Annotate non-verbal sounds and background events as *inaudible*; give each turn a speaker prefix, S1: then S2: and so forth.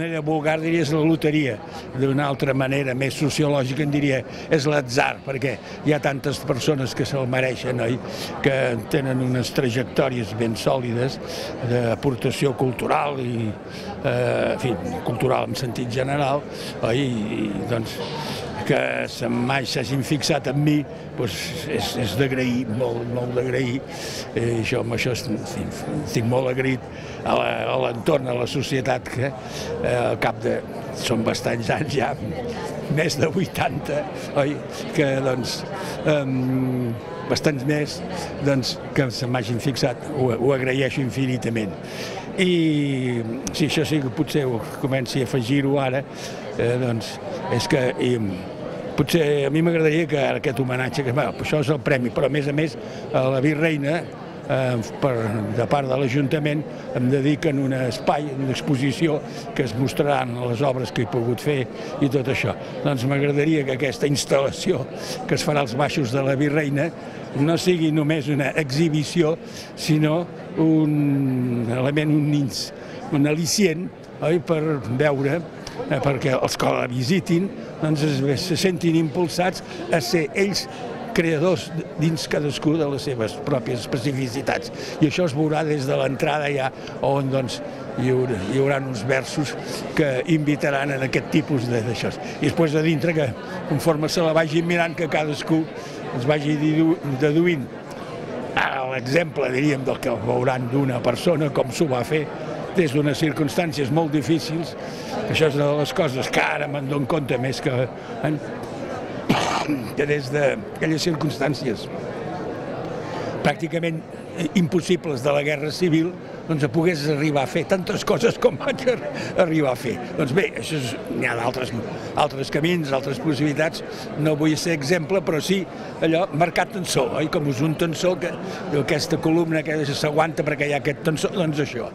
S1: ara diria és la loteria, d'una altra manera més sociològica en diria és l'atzar, perquè hi ha tantes persones que se'l mereixen, oi? que tenen unes trajectòries ben sòlides d'aportació cultural i, eh, en fi, cultural en sentit general, oi? I, doncs, que mai s'hagin fixat en mi doncs és, és d'agrair, molt, molt d'agrair. Eh, això, amb això estic, estic molt agraït a l'entorn, a, a la societat, que eh, al cap de... són bastants anys ja, més de 80, oi? Que, doncs, eh, bastants més, doncs, que se m'hagin fixat, ho, ho agraeixo infinitament. I si això sí que potser ho comenci a afegir-ho ara, eh, doncs és que i, potser a mi m'agradaria que aquest homenatge, que bueno, això és el premi, però a més a més a la virreina, eh, per, de part de l'Ajuntament, em dediquen un espai, una exposició que es mostraran les obres que he pogut fer i tot això. Doncs m'agradaria que aquesta instal·lació que es farà als baixos de la virreina no sigui només una exhibició, sinó un element, un, un al·licient oi, per veure eh, perquè els que la visitin doncs, es, se sentin impulsats a ser ells creadors dins cadascú de les seves pròpies especificitats. I això es veurà des de l'entrada ja, on doncs, hi, haurà, hi haurà uns versos que invitaran en aquest tipus d'això. I després a dintre que, conforme se la vagin mirant, que cadascú es vagi deduint l'exemple, diríem, del que veuran d'una persona, com s'ho va fer, des d'unes circumstàncies molt difícils, això és una de les coses que ara me'n dono compte més que, eh, *coughs* que des d'aquelles circumstàncies pràcticament impossibles de la guerra civil, doncs pogués arribar a fer tantes coses com vaig arribar a fer. Doncs bé, això és, n'hi ha d'altres altres camins, altres possibilitats, no vull ser exemple, però sí allò marcat tensor, oi? Com és un tensor que aquesta columna que s'aguanta perquè hi ha aquest tensor, doncs això.